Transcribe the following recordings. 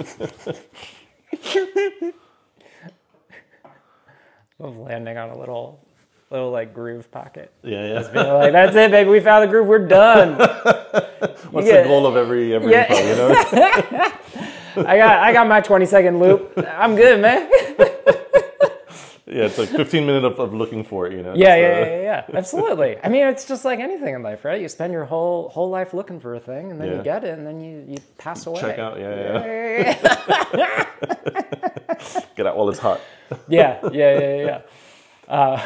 of landing on a little, little like groove pocket. Yeah, yeah. Being like, that's it, baby. We found the groove. We're done. What's Yeah. the goal of every every Yeah. improv, you know? I got, I got my 20 second loop. I'm good, man. Yeah, it's like 15 minutes of, of looking for it, you know? Yeah, yeah, uh, yeah, yeah, yeah. Absolutely. I mean, it's just like anything in life, right? You spend your whole whole life looking for a thing, and then Yeah. you get it, and then you, you pass away. Check out, yeah, yeah. Get out while it's hot. yeah, yeah, yeah. yeah. Uh,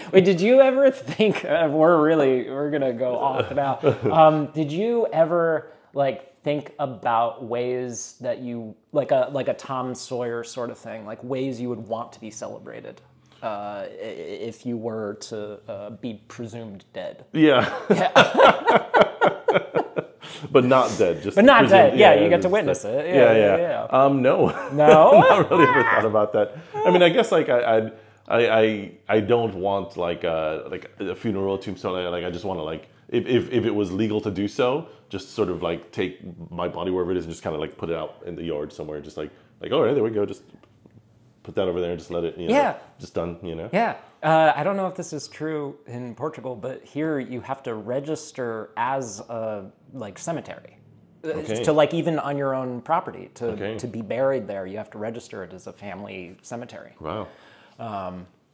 wait, did you ever think uh, we're really we're gonna go off now? Um, did you ever like think about ways that you like a like a Tom Sawyer sort of thing, like ways you would want to be celebrated uh, i- i- if you were to uh, be presumed dead? Yeah. but not dead. Just But not presumed- dead. Yeah, you get to witness uh, it. Yeah, Yeah, yeah, yeah. yeah. Um, no. No? not really ever thought about that. I mean, I guess like I, I'd, I, I, I don't want like a like a funeral tombstone. Like I just want to like if, if if it was legal to do so, just sort of like take my body wherever it is and just kind of like put it out in the yard somewhere. Just like like all right, there we go. Just put that over there and just let it. You know, Yeah. Just done. You know. Yeah. Uh, I don't know if this is true in Portugal, but here you have to register as a like cemetery. Uh, Okay. To like even on your own property to Okay. to be buried there, you have to register it as a family cemetery. Wow.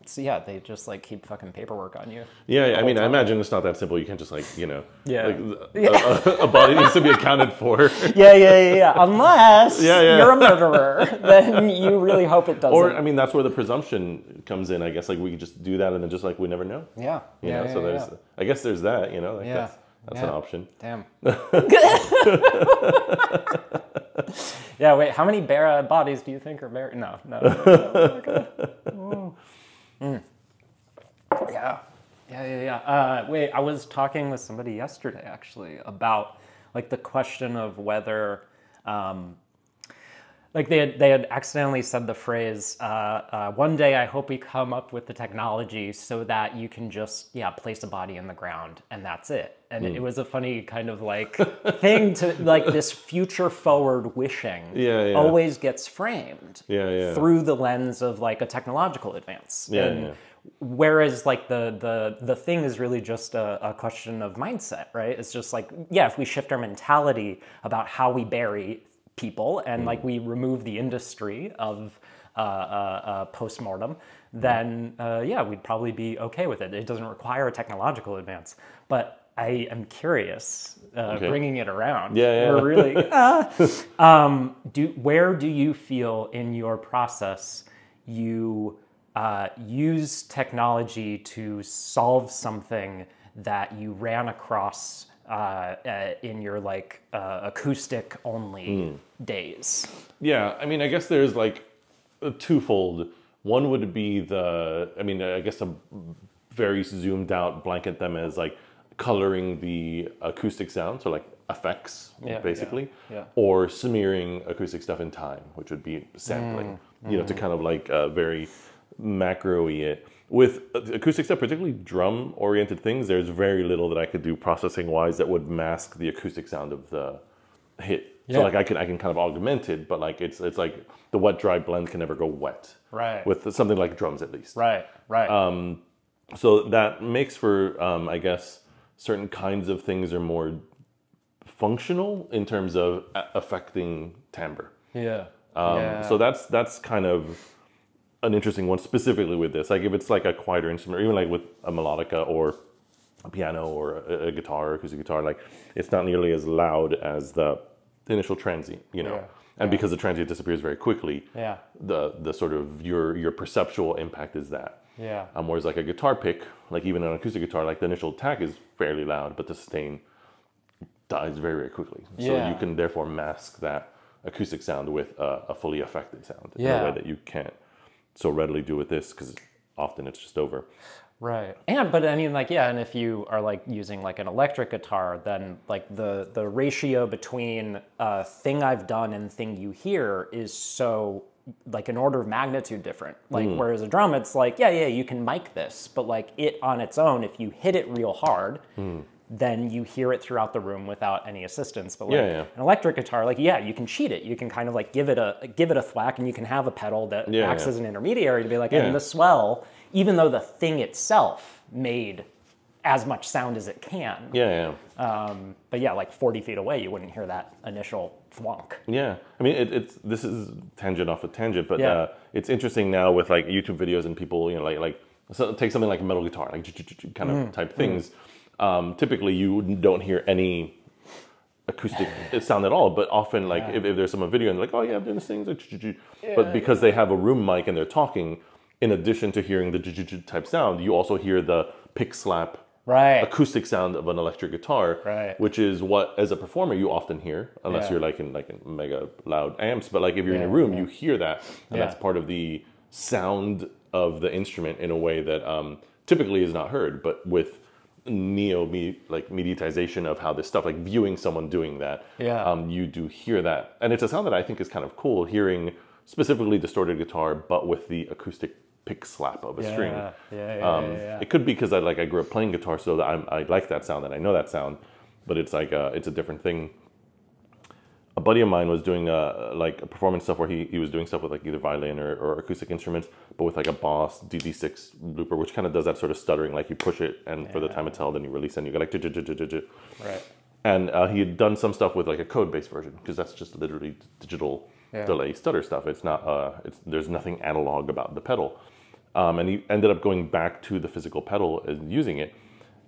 So yeah, they just like keep fucking paperwork on you. Yeah, I mean, I imagine it's not that simple. You can't just like, you know, Yeah. like, a, a- a body needs to be accounted for. Yeah, yeah, yeah. yeah. Unless Yeah, yeah. you're a murderer, then you really hope it doesn't. Or, I mean, that's where the presumption comes in. I guess like we could just do that and then just like we never know. yeah, You yeah, know, yeah, so there's. I guess there's that, you know, like Yeah. that's, that's an option. Damn. yeah, wait, how many bear bodies do you think are buried? No, no. no, no, no. Oh. Mm. Yeah. Yeah, yeah, yeah. Uh, wait, I was talking with somebody yesterday actually about like the question of whether um, like they had, they had accidentally said the phrase uh, uh, one day i hope we come up with the technology so that you can just yeah place a body in the ground and that's it and Hmm. it, was a funny kind of like thing to like this future forward wishing Yeah, yeah. always gets framed Yeah, yeah. through the lens of like a technological advance Yeah, and yeah. whereas like the the the thing is really just a, a question of mindset right it's just like yeah if we shift our mentality about how we bury people and like we remove the industry of uh, uh, uh, post-mortem then uh, yeah we'd probably be okay with it it doesn't require a technological advance but i am curious uh, Okay. bringing it around Yeah, yeah. we're really ah. um, do where do you feel in your process you uh, use technology to solve something that you ran across uh, uh, in your like uh, acoustic only days? Yeah, I mean, I guess there's like a twofold. One would be the, I mean, I guess a very zoomed out blanket them as like coloring the acoustic sound, so like effects, Yeah, basically, yeah, yeah. or smearing acoustic stuff in time, which would be sampling, you know, to kind of like uh, very macro-y it. With acoustic stuff, particularly drum-oriented things, there's very little that I could do processing-wise that would mask the acoustic sound of the hit. So like I can I can kind of augment it, but like it's it's like the wet dry blend can never go wet. Right. With something like drums at least. Right, right. So that makes for um, I guess certain kinds of things are more functional in terms of a- affecting timbre. yeah. Um, yeah. So that's that's kind of an interesting one specifically with this. Like if it's like a quieter instrument, or even like with a melodica or a piano or a, a guitar, acoustic guitar, like it's not nearly as loud as the initial transient, you know. Yeah. And because the transient disappears very quickly, Yeah. the the sort of your your perceptual impact is that. Yeah. Um, whereas like a guitar pick, like even an acoustic guitar, like the initial attack is fairly loud, but the sustain dies very very quickly. So Yeah. you can therefore mask that acoustic sound with a, a fully affected sound in a way that you can't so readily do with this because often it's just over. Right. And but I mean like yeah, and if you are like using like an electric guitar, then like the the ratio between uh thing I've done and thing you hear is so like an order of magnitude different. Like mm. whereas a drum it's like, yeah, yeah, you can mic this, but like it on its own, if you hit it real hard, mm. then you hear it throughout the room without any assistance. But like Yeah, yeah. an electric guitar, like yeah, you can cheat it. You can kind of like give it a give it a thwack, and you can have a pedal that Yeah, acts as an intermediary to be like, and the swell, even though the thing itself made as much sound as it can. Yeah, yeah. Um, but yeah, like 40 feet away, you wouldn't hear that initial thwonk. Yeah, I mean, it, it's this is tangent off a tangent, but Yeah. uh, it's interesting now with like YouTube videos and people, you know, like like so take something like a metal guitar, like kind of type things. Um, typically, you don't hear any acoustic sound at all, but often like if, if there's some video and they're like, oh yeah, I'm doing this thing, like, but because they have a room mic and they're talking, in addition to hearing the type sound, you also hear the pick slap Right. acoustic sound of an electric guitar, Right. which is what as a performer you often hear, unless Yeah. you're like in like in mega loud amps. But like if you're in a Yeah, room, you hear that, and Yeah. that's part of the sound of the instrument in a way that um, typically is not heard. But with neo me like mediatization of how this stuff, like viewing someone doing that, Yeah. um, you do hear that, and it's a sound that I think is kind of cool. Hearing specifically distorted guitar, but with the acoustic pick slap of a yeah, string. Yeah, yeah, Um, yeah, yeah. It could be because I like I grew up playing guitar, so that I'm, I like that sound and I know that sound, but it's like uh it's a different thing. A buddy of mine was doing uh like a performance stuff where he, he was doing stuff with like either violin or, or acoustic instruments, but with like a Boss DD6 looper, which kind of does that sort of stuttering, like you push it and for the time it's held, and you release and you go like. Right. And uh, he had done some stuff with like a code-based version because that's just literally digital Yeah. delay stutter stuff. It's not. Uh, it's there's nothing analog about the pedal. Um, and he ended up going back to the physical pedal and using it.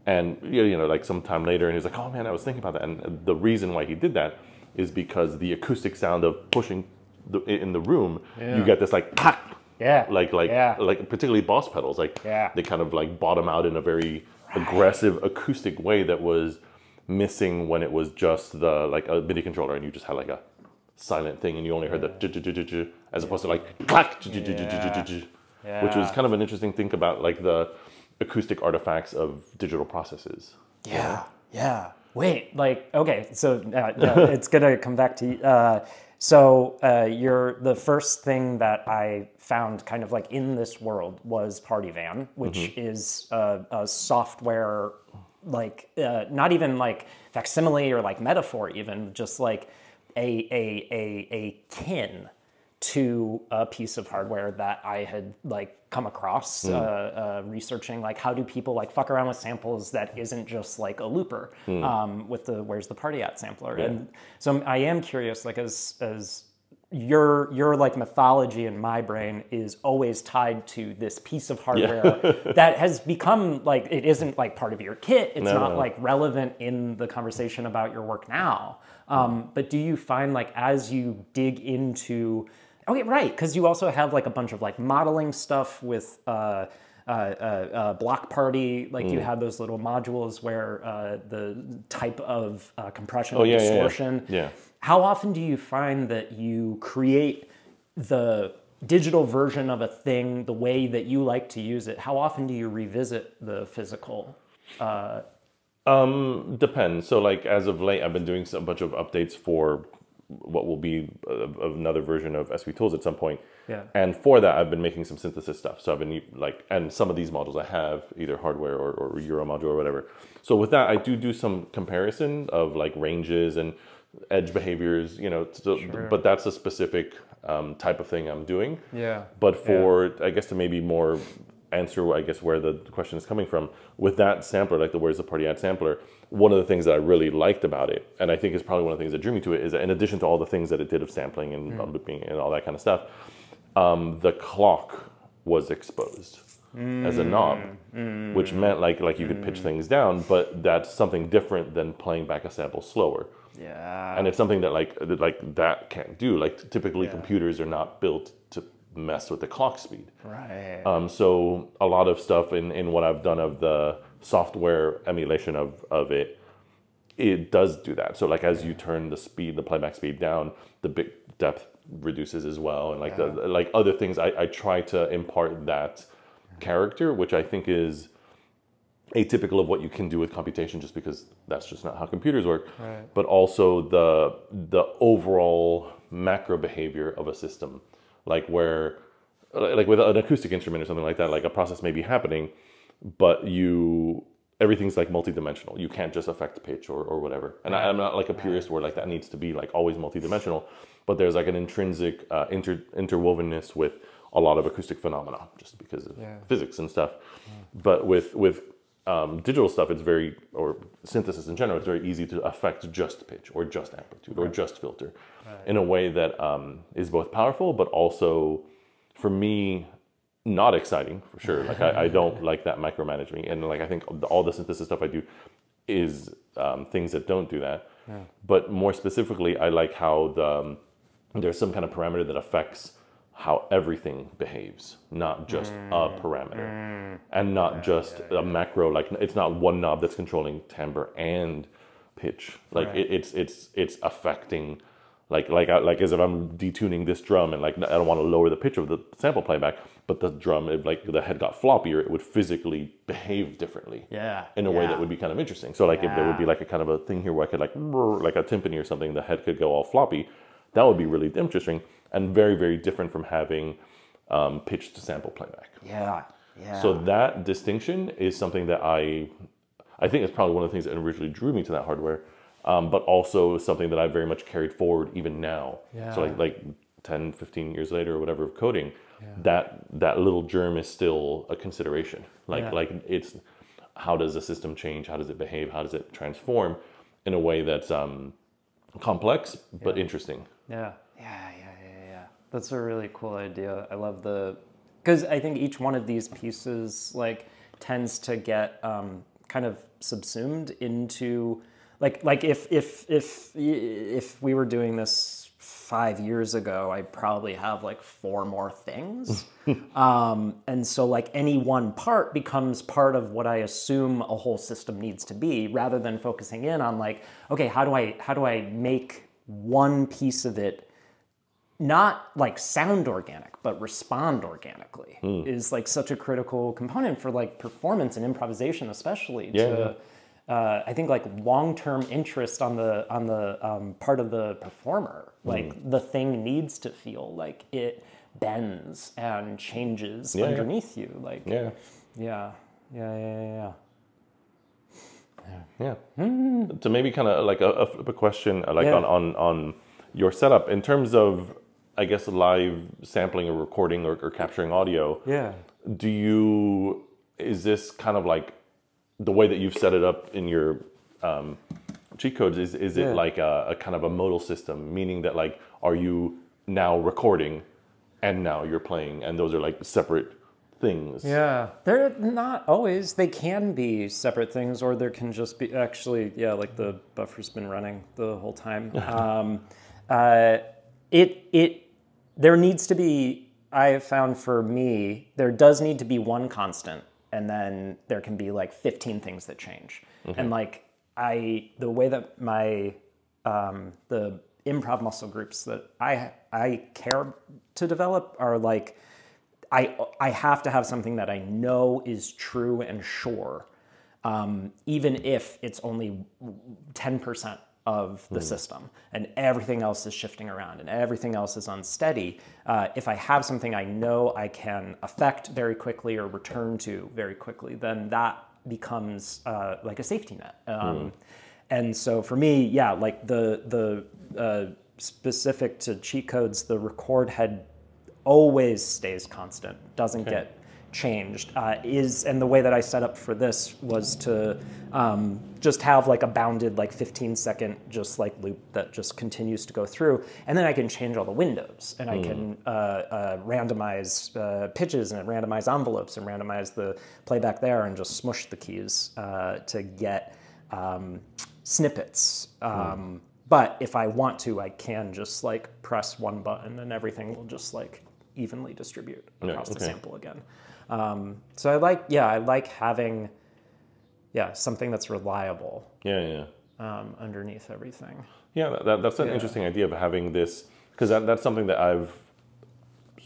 And you know, like some time later, and he's like, "Oh man, I was thinking about that." And the reason why he did that is because the acoustic sound of pushing the, in the room, Yeah. you get this like "Pack," Yeah. like like yeah. like particularly boss pedals like Yeah. they kind of like bottom out in a very aggressive acoustic way that was missing when it was just the like a MIDI controller and you just had like a silent thing and you only heard the as opposed to like clack ju, which was kind of an interesting thing about like the acoustic artifacts of digital processes. Yeah, yeah. Wait, like okay, so uh, yeah, it's gonna come back to you. Uh, so uh, you're the first thing that I found kind of like in this world was Party Van, which is a, a software like uh, not even like facsimile or like metaphor, even just like a a a a kin to a piece of hardware that I had like come across uh, uh, researching like how do people like fuck around with samples that isn't just like a looper um, with the where's the party at sampler? And so I am curious like as as your your like mythology in my brain is always tied to this piece of hardware that has become like it isn't like part of your kit. It's No, not no. like relevant in the conversation about your work now. Um, but do you find like as you dig into okay right because you also have like a bunch of like modeling stuff with uh, uh, uh, uh, block party like Mm. you have those little modules where uh, the type of uh, compression Oh, and yeah, yeah, yeah. distortion Yeah. how often do you find that you create the digital version of a thing the way that you like to use it how often do you revisit the physical Um, depends. So, like as of late, I've been doing a bunch of updates for what will be uh, another version of SP Tools at some point. Yeah. And for that, I've been making some synthesis stuff. So I've been like, and some of these models I have either hardware or, or Euro module or whatever. So with that, I do do some comparison of like ranges and edge behaviors. You know, so, but that's a specific um, type of thing I'm doing. Yeah. But for I guess to maybe more answer, I guess where the question is coming from. With that sampler, like the Where's the Party At sampler. One of the things that I really liked about it, and I think is probably one of the things that drew me to it, is that in addition to all the things that it did of sampling and hmm. looping and all that kind of stuff, um, the clock was exposed as a knob, hmm. which meant like like you could pitch hmm. things down, but that's something different than playing back a sample slower. Yeah. And it's something that like that, like that can't do. Like typically, computers are not built to mess with the clock speed. right Um, so a lot of stuff in, in what I've done of the software emulation of, of it, it does do that. So like as you turn the speed, the playback speed down, the bit depth reduces as well, and like the like other things, I, I try to impart that character, which I think is atypical of what you can do with computation, just because that's just not how computers work. Right. But also the the overall macro behavior of a system, like where like with an acoustic instrument or something like that, like a process may be happening, but you everything's like multidimensional. You can't just affect pitch or, or whatever. And I, I'm not like a purist where like that needs to be like always multidimensional, but there's like an intrinsic uh, inter, interwovenness with a lot of acoustic phenomena just because of Yeah. physics and stuff. But with with um, digital stuff, it's very or synthesis in general, it's very easy to affect just pitch or just amplitude or just filter in a way that um, is both powerful but also for me not exciting for sure. Like I, I don't like that micromanaging, and like I think all the synthesis stuff I do is um, things that don't do that. But more specifically, I like how the um, there's some kind of parameter that affects how everything behaves, not just a mm. parameter, mm. and not just a macro. Like it's not one knob that's controlling timbre and pitch. Like Right. it, it's it's it's affecting. Like like I- like as if I'm detuning this drum and like I don't want to lower the pitch of the sample playback, but the drum if like the head got floppier, it would physically behave differently Yeah. in a way that would be kind of interesting. So like if there would be like a kind of a thing here where I could like like a timpani or something, the head could go all floppy. That would be really interesting and very very different from having um, pitch to sample playback. Yeah. Yeah. So that distinction is something that I I think it's probably one of the things that originally drew me to that hardware, um, but also something that I very much carried forward even now. Yeah. So like like 10, 15 years later or whatever of coding, that that little germ is still a consideration. Like Yeah. like it's how does the system change? How does it behave? How does it transform in a way that's um, complex but interesting? Yeah. Yeah, yeah, yeah, yeah. That's a really cool idea. I love the because I think each one of these pieces like tends to get um, kind of subsumed into like like if if if if we were doing this five years ago, I probably have like four more things. um, and so like any one part becomes part of what I assume a whole system needs to be, rather than focusing in on like, okay, how do I how do I make one piece of it not like sound organic but respond organically is like such a critical component for like performance and improvisation especially Yeah, to uh, i think like long-term interest on the on the um, part of the performer. Like the thing needs to feel like it bends and changes Yeah, underneath you like Yeah. yeah yeah yeah yeah, yeah. Yeah. To maybe kind of like a, a question, uh, like on, on on your setup. In terms of, I guess, live sampling or recording or, or capturing audio. yeah Do you is this kind of like the way that you've set it up in your um, cheat codes? Is is it Yeah. like a, a kind of a modal system, meaning that like are you now recording and now you're playing, and those are like separate things? Yeah, they're not always. They can be separate things, or there can just be actually, yeah, like the buffer's been running the whole time. um, uh, it it there needs to be. I have found for me, there does need to be one constant, and then there can be like fifteen things that change. And like I, the way that my um, the improv muscle groups that I I care to develop are like I I have to have something that I know is true and sure, um, even if it's only ten percent of the system and everything else is shifting around and everything else is unsteady. Uh, if I have something I know I can affect very quickly or return to very quickly, then that becomes uh, like a safety net. Um, And so for me, yeah, like the the uh, specific to cheat codes, the record head always stays constant, doesn't get changed. Uh, is and the way that I set up for this was to um, just have like a bounded like 15 second just like loop that just continues to go through, and then I can change all the windows and I can uh, uh, randomize uh, pitches and randomize envelopes and randomize the playback there and just smush the keys uh, to get. Um, snippets. Um, But if I want to, I can just like press one button and everything will just like evenly distribute across the sample again. Um, so I like, yeah, I like having, yeah, something that's reliable Yeah. Yeah. um, underneath everything. Yeah, that- that, that's an Yeah. interesting idea of having this because that, that's something that I've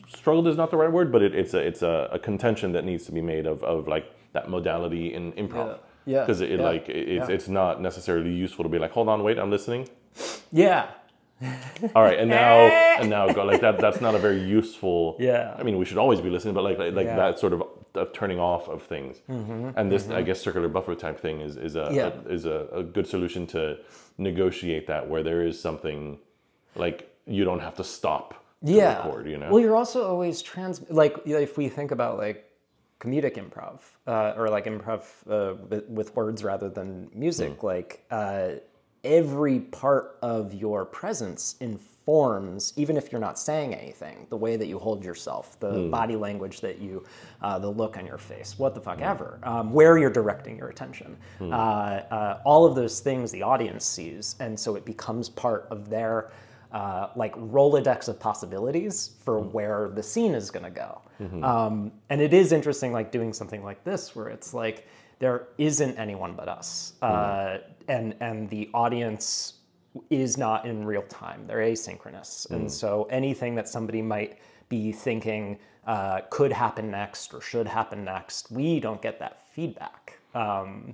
struggled is not the right word, but it, it's a it's a, a contention that needs to be made of of like that modality in improv. Yeah. Yeah, Because it, yeah, like it, it's it's not necessarily useful to be like, hold on, wait, I'm listening. Yeah, All right, and now and now go like that. That's not a very useful. Yeah. I mean, we should always be listening, but like like, like Yeah. that sort of of turning off of things. And this, I guess, circular buffer type thing is is a, Mm-hmm. Yeah. a- is a, a good solution to negotiate that where there is something like you don't have to stop to yeah. record. You know. Well, you're also always trans like if we think about like comedic improv uh, or like improv uh, with, with words rather than music, Hmm. like uh, every part of your presence informs, even if you're not saying anything, the way that you hold yourself, the Hmm. body language that you, uh, the look on your face, what the fuck ever, um, where you're directing your attention. Hmm. Uh, uh, all of those things the audience sees, and so it becomes part of their uh, like Rolodex of possibilities for where the scene is going to go. Um, and it is interesting, like doing something like this, where it's like there isn't anyone but us, uh, and and the audience is not in real time; they're asynchronous, and so anything that somebody might be thinking uh, could happen next or should happen next, we don't get that feedback um,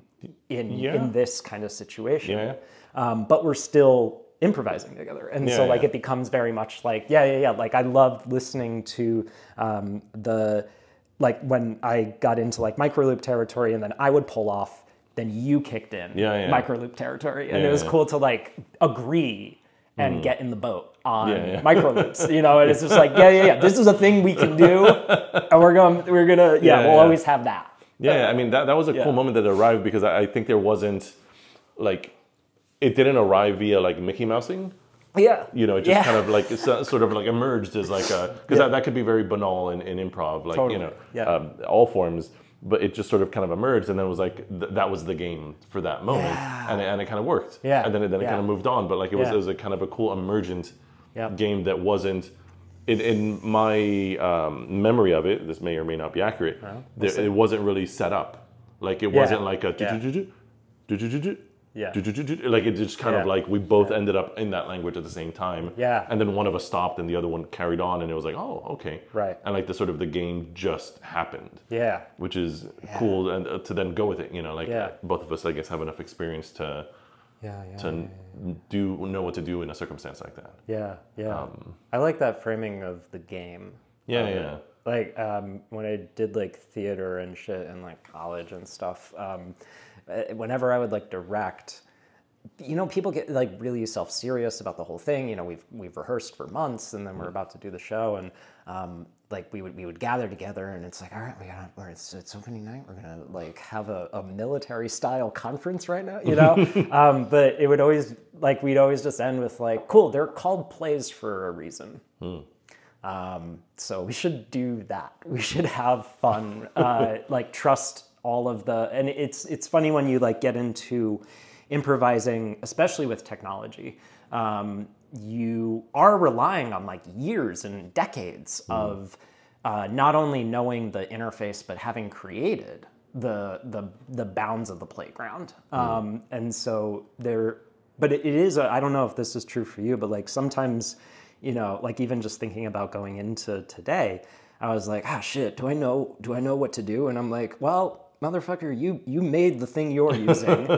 in Yeah. in this kind of situation. Yeah. um, but we're still improvising together. And so like yeah. it becomes very much like yeah yeah yeah like i loved listening to um, the like when i got into like microloop territory and then i would pull off then you kicked in Yeah, yeah. microloop territory. And Yeah, it was cool to like agree and mm. get in the boat on microloops you know? And it's just like yeah yeah yeah this is a thing we can do and we're going we're gonna yeah, Yeah, we'll always have that. Yeah, I mean that that was a cool moment that arrived because I, I think there wasn't like it didn't arrive via like Mickey Mousing. Yeah You know, it just Yeah. kind of like uh, sort of like emerged as like a because that, that could be very banal in, in improv, like Totally. you know, Yeah. um, all forms. But it just sort of kind of emerged, and then it was like th- that was the game for that moment, Yeah. and it, and it kind of worked. Yeah. and then it, then it Yeah. kind of moved on. But like it was Yeah. it was a kind of a cool emergent Yeah. game that wasn't. In, in my um, memory of it, this may or may not be accurate. there, it wasn't really set up. Like it Yeah. wasn't like a Yeah. Yeah. like it just kind of like we both ended up in that language at the same time. Yeah. And then one of us stopped and the other one carried on and it was like, oh, okay. Right. And like the sort of the game just happened, yeah which is cool and uh, to then go with it, you know, like Yeah. both of us I guess have enough experience to yeah yeah to do know what to do in a circumstance like that. Yeah, yeah. Um, I like that framing of the game. Yeah, it. yeah. Like um, when I did like theater and shit in like college and stuff. Uh, whenever I would like direct, you know, people get like really self serious about the whole thing. You know, we've we've rehearsed for months, and then we're about to do the show, and um, like we would we would gather together, and it's like, all right, we we're, it's it's opening night. We're gonna like have a, a military style conference right now, you know. um, but it would always like we'd always just end with like, cool, they're called plays for a reason. Um, so we should do that. We should have fun. Uh, like trust all of the. And it's it's funny when you like get into improvising, especially with technology. Um, you are relying on like years and decades of uh, not only knowing the interface but having created the the the bounds of the playground. Um, and so there, but it, it is. I I don't know if this is true for you, but like sometimes you know, like even just thinking about going into today, I was like, ah, shit, do I know, do I know what to do? And I'm like, well, motherfucker, you you made the thing you're using.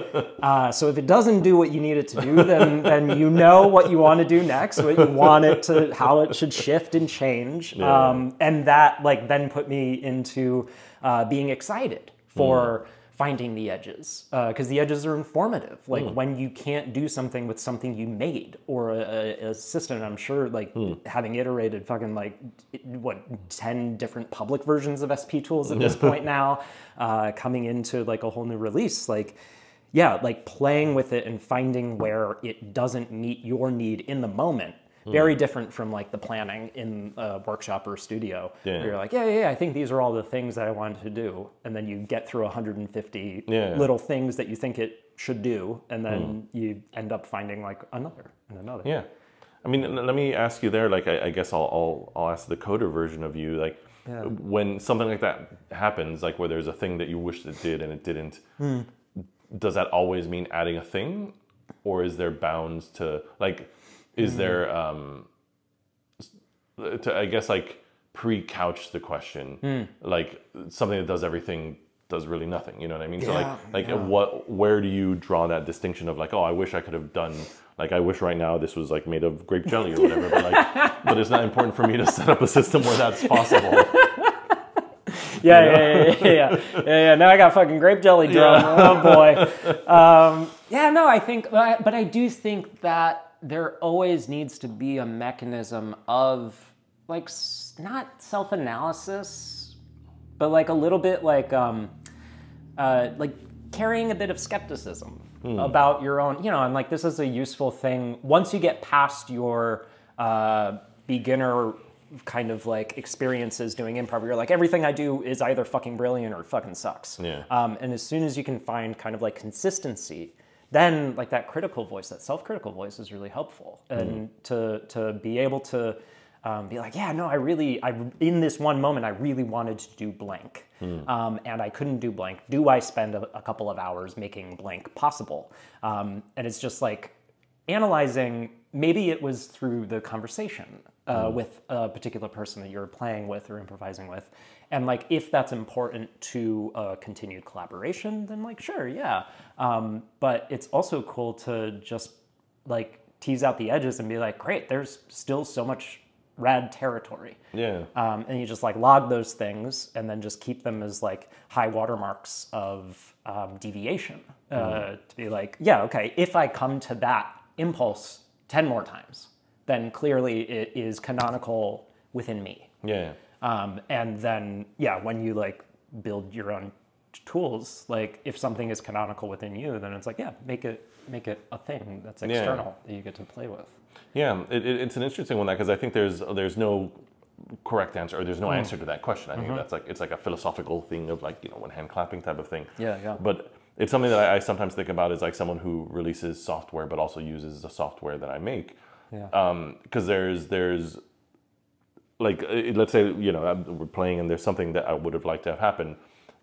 uh, so if it doesn't do what you need it to do, then then you know what you want to do next, what you want it to, how it should shift and change, um, and that like then put me into uh, being excited for finding the edges uh, because the edges are informative. Like hmm. when you can't do something with something you made or a, a, a system i'm sure like hmm. having iterated fucking like what 10 different public versions of sp tools at this point now uh, coming into like a whole new release like yeah like playing with it and finding where it doesn't meet your need in the moment Hmm. very different from like the planning in a workshop or studio Yeah. where you're like yeah, yeah yeah i think these are all the things that i wanted to do and then you get through 150 Yeah. little things that you think it should do and then hmm. you end up finding like another and another Yeah, I mean, let me ask you there. Like, I, I guess I'll, I'll I'll ask the coder version of you. Like, when something like that happens, like where there's a thing that you wished it did and it didn't, hmm. does that always mean adding a thing, or is there bounds to like? Is there um, to I guess like pre-couch the question, like something that does everything does really nothing. You know what I mean? so Yeah, like like what where do you draw that distinction of like oh I wish I could have done like I wish right now this was like made of grape jelly or whatever but like but it's not important for me to set up a system where that's possible. yeah, yeah, yeah, yeah, yeah, yeah, yeah. Now I got fucking grape jelly drum. Oh boy. Um, yeah, no, I think, but I, but I do think that there always needs to be a mechanism of like not self-analysis, but like a little bit like um, uh, like carrying a bit of skepticism about your own, you know, and like this is a useful thing once you get past your uh, beginner kind of like experiences doing improv. You're like everything I do is either fucking brilliant or fucking sucks. Yeah. Um, and as soon as you can find kind of like consistency, then like that critical voice, that self-critical voice is really helpful, and to to be able to um, be like, yeah, no, I really, I in this one moment, I really wanted to do blank, um, and I couldn't do blank. Do I spend a, a couple of hours making blank possible? Um, and it's just like analyzing. Maybe it was through the conversation uh, with a particular person that you're playing with or improvising with, and like if that's important to a continued collaboration, then like sure, yeah. Um, but it's also cool to just like tease out the edges and be like, great, there's still so much rad territory. Yeah. Um, and you just like log those things and then just keep them as like high watermarks of um, deviation uh, to be like, yeah, okay, if I come to that impulse 10 more times, then clearly it is canonical within me. Yeah. Um, and then, yeah, when you like build your own tools, like if something is canonical within you, then it's like, yeah, make it make it a thing that's external that you get to play with. Yeah, it, it, it's an interesting one that because I think there's there's no correct answer or there's no answer to that question. I think that's like it's like a philosophical thing of like you know one hand clapping type of thing. Yeah, yeah. But it's something that I, I sometimes think about is like someone who releases software but also uses the software that I make. Yeah. Because there's there's like let's say you know we're playing and there's something that I would have liked to have happen.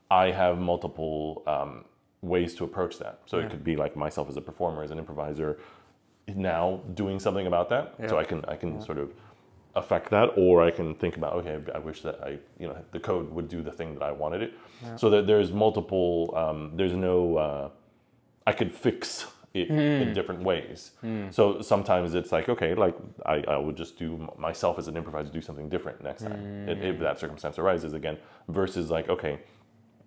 I have multiple um, ways to approach that. So it could be like myself as a performer, as an improviser, now doing something about that. So I can I can sort of affect that, or I can think about okay, I wish that I you know the code would do the thing that I wanted it. So that there's multiple. Um, there's no. Uh, I could fix it in different ways. So sometimes it's like, okay, like I, I would just do myself as an improviser, do something different next time if, if that circumstance arises again, versus like, okay,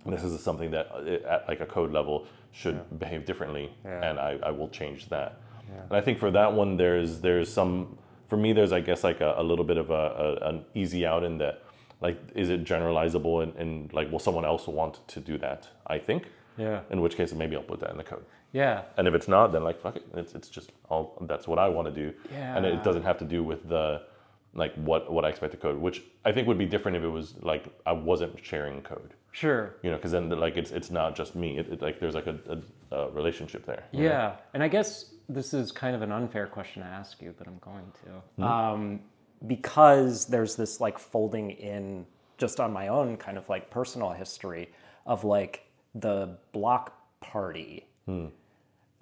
this is something that uh, at like a code level should behave differently, and I, I will change that. And I think for that one, there's there's some for me there's I guess like a, a little bit of a, a an easy out in that like is it generalizable and, and like will someone else want to do that? I think. Yeah. In which case, maybe I'll put that in the code. Yeah. And if it's not, then like fuck it, it's it's just all that's what I want to do. Yeah. And it doesn't have to do with the like what what I expect to code, which I think would be different if it was like I wasn't sharing code. Sure. You know, because then like it's it's not just me. It, it, like there's like a, a, a relationship there. you know? Yeah, and I guess this is kind of an unfair question to ask you, but I'm going to. Um, because there's this like folding in just on my own kind of like personal history of like the block party,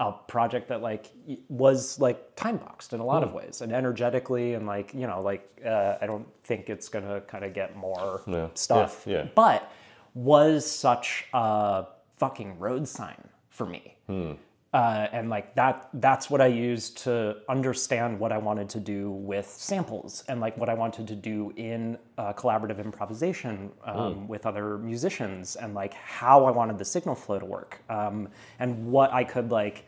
a project that like was like time boxed in a lot of ways and energetically and like you know like uh, I don't think it's gonna kind of get more stuff, Yeah, yeah. but was such a fucking road sign for me. Uh, and like that that's what i used to understand what i wanted to do with samples and like what i wanted to do in uh, collaborative improvisation um, with other musicians and like how i wanted the signal flow to work um, and what i could like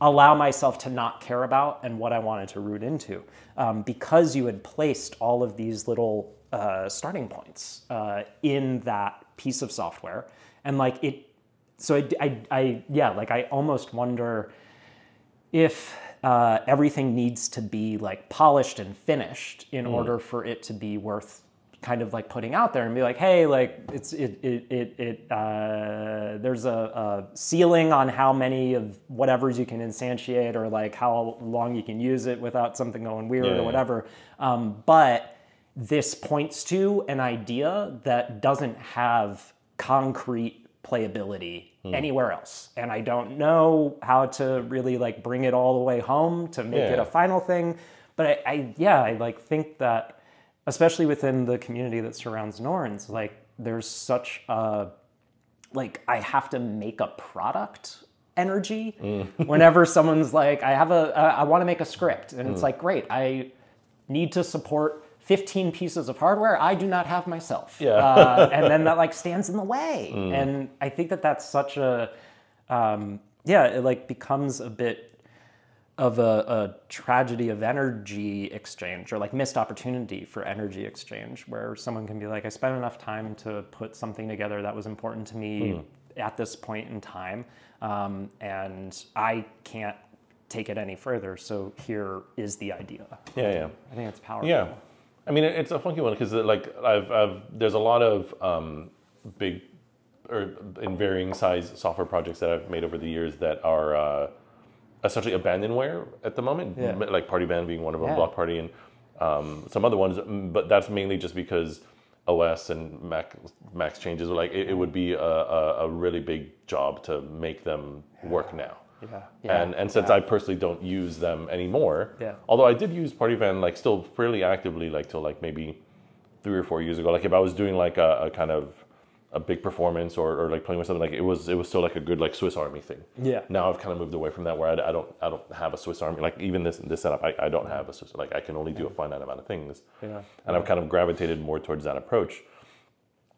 allow myself to not care about and what i wanted to root into um, because you had placed all of these little uh, starting points uh, in that piece of software. And like it so I, I, I yeah like i almost wonder if uh, everything needs to be like polished and finished in order for it to be worth kind of like putting out there and be like hey like it's it it it, it uh, there's a, a ceiling on how many of whatever's you can instantiate or like how long you can use it without something going weird Yeah, or yeah. whatever um, but this points to an idea that doesn't have concrete playability Hmm. anywhere else. And i don't know how to really like bring it all the way home to make it a final thing. But I, I yeah i like think that especially within the community that surrounds norns like there's such a like I have to make a product energy hmm. whenever someone's like I have a uh, I want to make a script. And it's hmm. like great I need to support 15 pieces of hardware I do not have myself. Yeah. Uh, and then that like stands in the way. And I think that that's such a, um, yeah, it like becomes a bit of a, a tragedy of energy exchange or like missed opportunity for energy exchange where someone can be like, I spent enough time to put something together that was important to me at this point in time. Um, and I can't take it any further. So here is the idea. Yeah, yeah. I think it's powerful. Yeah, I mean it's a funky one because like I've, I've there's a lot of um, big or in varying size software projects that I've made over the years that are uh, essentially abandonware at the moment. Yeah. Like Party Van being one of them, Yeah. Block Party, and um, some other ones. But that's mainly just because OS and Mac Max changes. Were like it, it would be a, a, a really big job to make them work now. Yeah. yeah. And and since I personally don't use them anymore, Yeah. although I did use Party Van like still fairly actively like till like maybe three or four years ago. Like if I was doing like a, a kind of a big performance or, or like playing with something like it was it was still like a good like Swiss Army thing. Yeah. Now I've kind of moved away from that where I, I don't I don't have a Swiss Army like even this this setup I, I don't have a Swiss like I can only do a finite amount of things. Yeah. And I've kind of gravitated more towards that approach.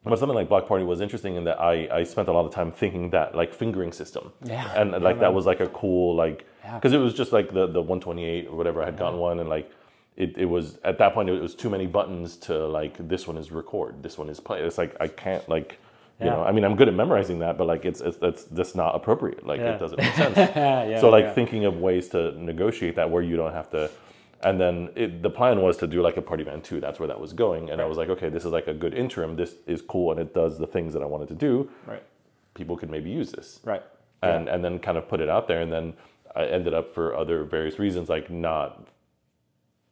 But something like Block Party was interesting in that I, I spent a lot of time thinking that like fingering system. Yeah. And like that was like a cool like Yeah. because it was just like the the 128 or whatever I had gotten one and like it, it was at that point it was too many buttons to like this one is record this one is play it's like I can't like you Yeah. know I mean I'm good at memorizing that but like it's it's that's that's not appropriate like Yeah. it doesn't make sense yeah, so like yeah. thinking of ways to negotiate that where you don't have to and then it, the plan was to do like a Party Van 2 that's where that was going. And i was like okay this is like a good interim. This is cool and it does the things that i wanted to do. Right. people could maybe use this. Right. and and then kind of put it out there. And then i ended up for other various reasons like not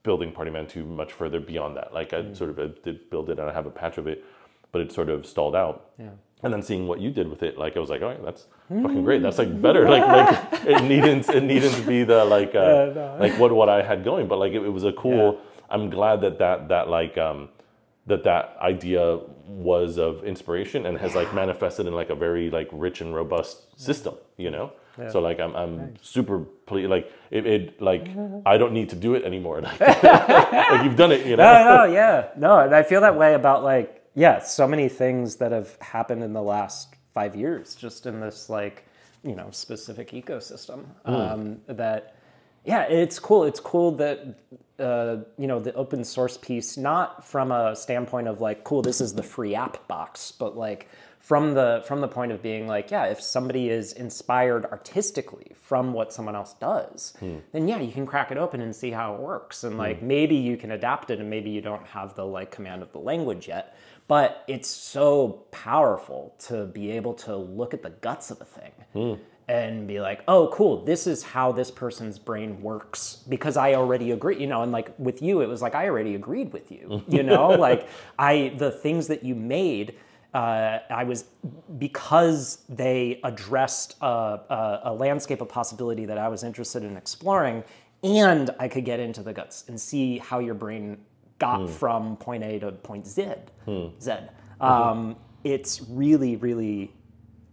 building Party Van 2 much further beyond that. Like i sort of uh, did build it and i have a patch of it but it sort of stalled out. Yeah. and then seeing what you did with it, like I was like, oh, that's fucking great. That's like better. Like, like it needn't it needn't to be the like uh, Yeah, no. like what what I had going, but like it, it was a cool. Yeah. I'm glad that that that like um that that idea was of inspiration and has like manifested in like a very like rich and robust system. You know. So like I'm I'm super pleased. Like it, it like I don't need to do it anymore. Like, like you've done it. You know. no, no, yeah, no, and I feel that way about like, yeah, so many things that have happened in the last five years, just in this like, you know, specific ecosystem. Um, that, yeah, it's cool. It's cool that, uh, you know, the open source piece, not from a standpoint of like, cool, this is the free app box, but like from the from the point of being like, yeah, if somebody is inspired artistically from what someone else does, then yeah, you can crack it open and see how it works. And like maybe you can adapt it and maybe you don't have the like command of the language yet. But it's so powerful to be able to look at the guts of a thing and be like, oh, cool, this is how this person's brain works. Because I already agree, you know, and like with you, it was like I already agreed with you, you know, like I, the things that you made, uh, I was because they addressed a, a, a landscape of possibility that I was interested in exploring, and I could get into the guts and see how your brain got from point A to point Z. Z. Um, It's really, really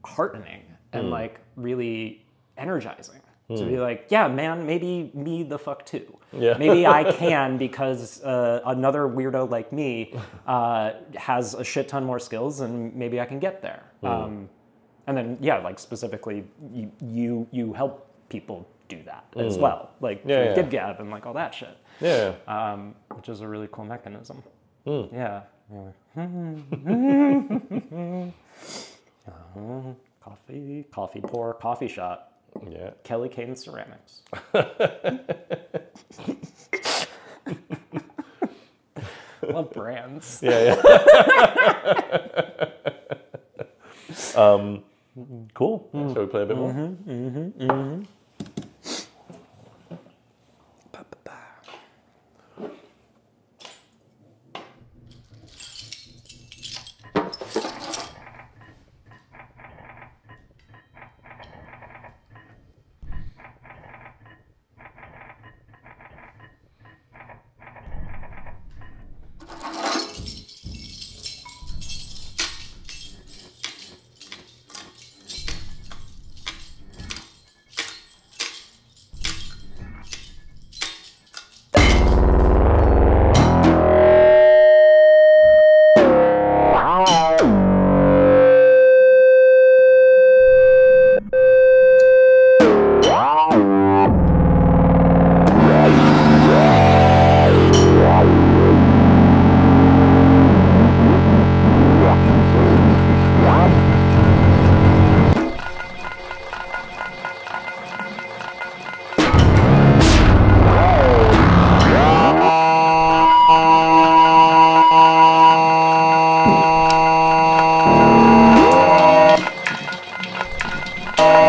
heartening and like really energizing to be like, yeah, man, maybe me the fuck too. Yeah. Maybe I can because uh, another weirdo like me uh, has a shit ton more skills and maybe I can get there. Um, and then yeah, like specifically, you you, you help people do that as well, like Yeah, yeah. GitGab and like all that shit, Yeah. um, which is a really cool mechanism. Hmm. Yeah. coffee, coffee pour, coffee shot. Yeah. Kelly Kane Ceramics. Love brands. Yeah, yeah. um, cool. Shall we play a bit more? Oh.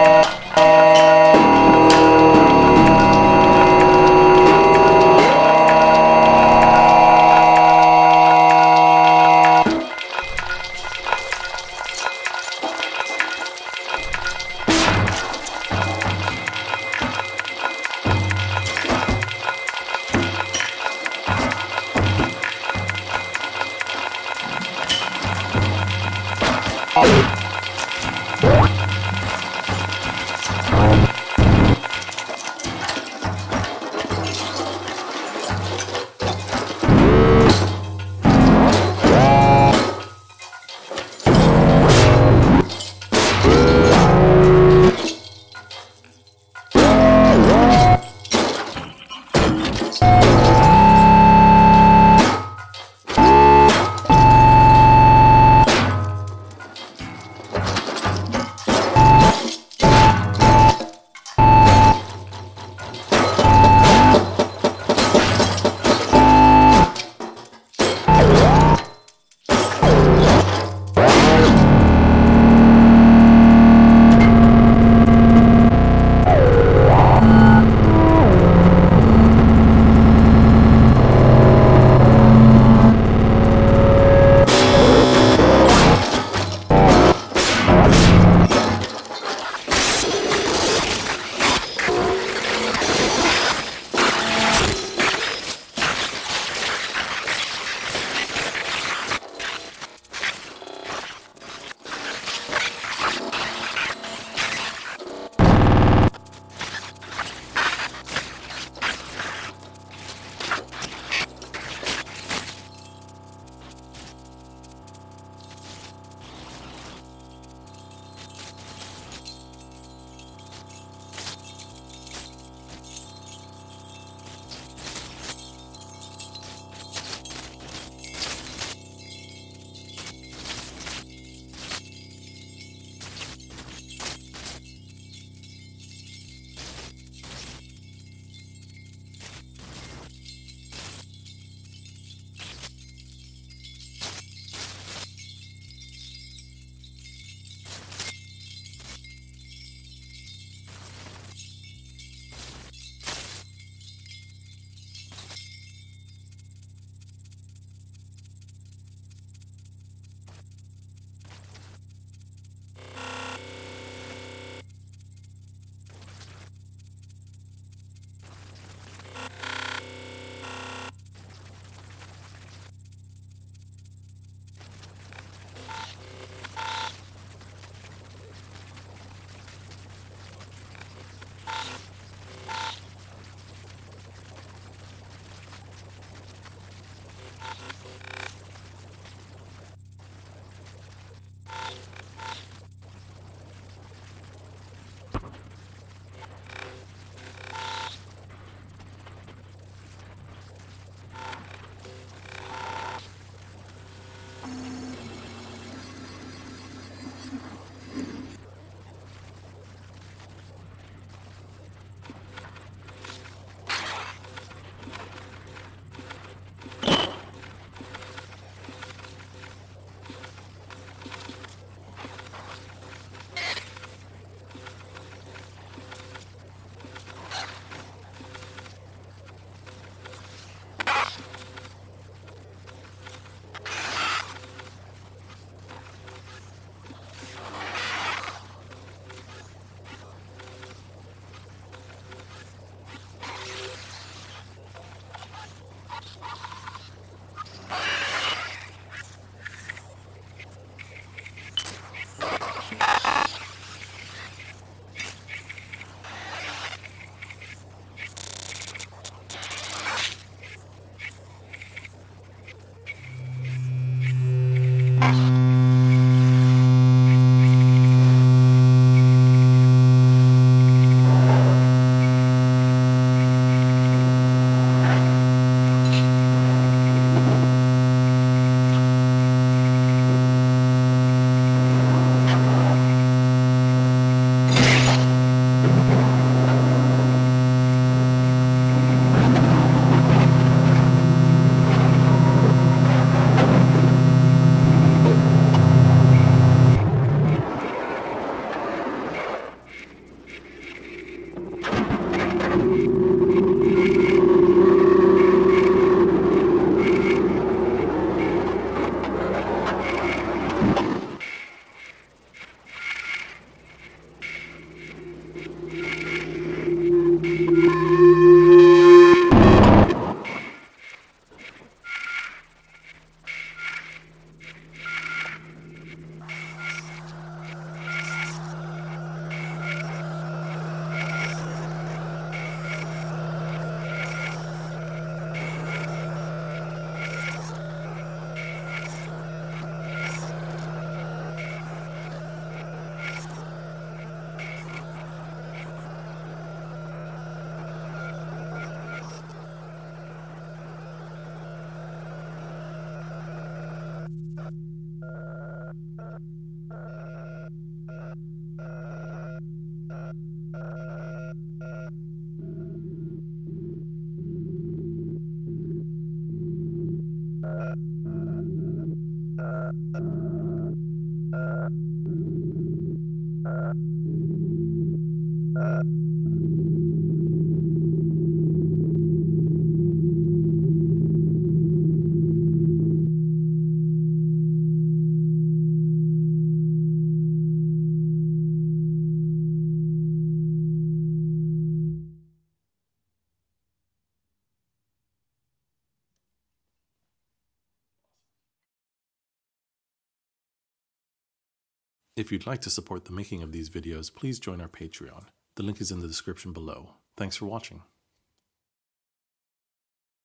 If you'd like to support the making of these videos, please join our Patreon. The link is in the description below. Thanks for watching.